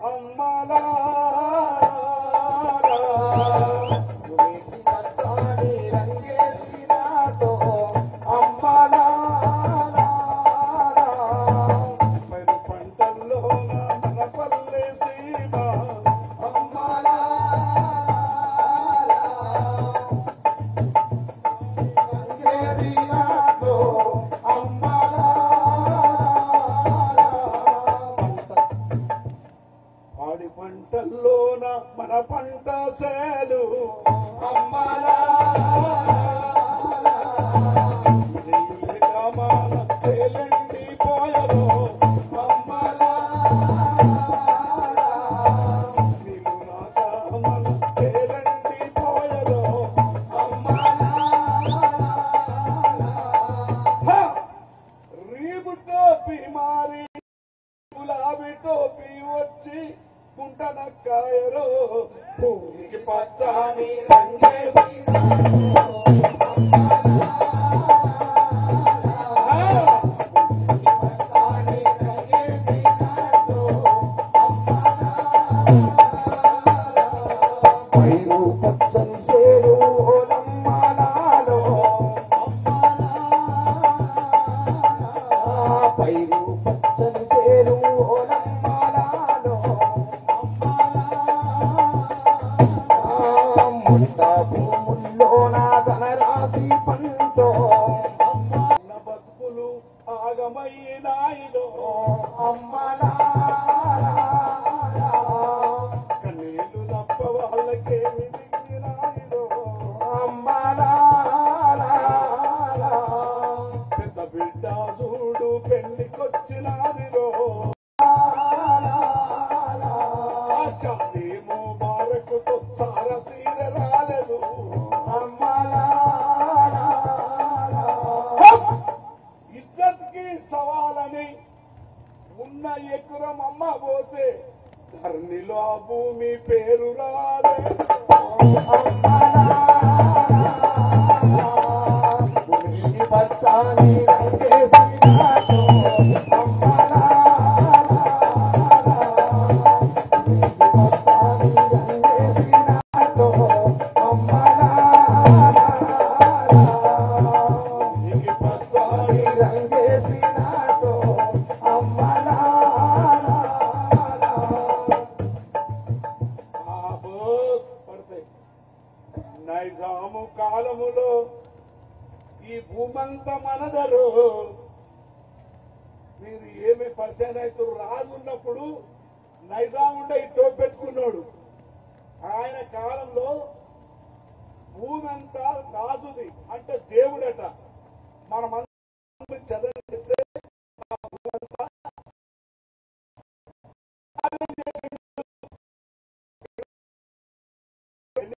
అమ్మలా మన పంట సేలు అమ్మలా మారి గులాబీ టోపీ వచ్చి కుంటనక్కాయరో పూరికి పచ్చాని పైరు అమ్మలా ఉన్న ఎకురం అమ్మ పోతే ధరణిలో భూమి పేరు రాదే నైజాము కాలములో ఈ భూమంతా మనదరు. మీరు ఏమి పర్సెంట్ అవుతారు రాజున్నప్పుడు నైజాం ఉండే ఈ టోప్ పెట్టుకున్నాడు. ఆయన కాలంలో భూమంతా రాజుది.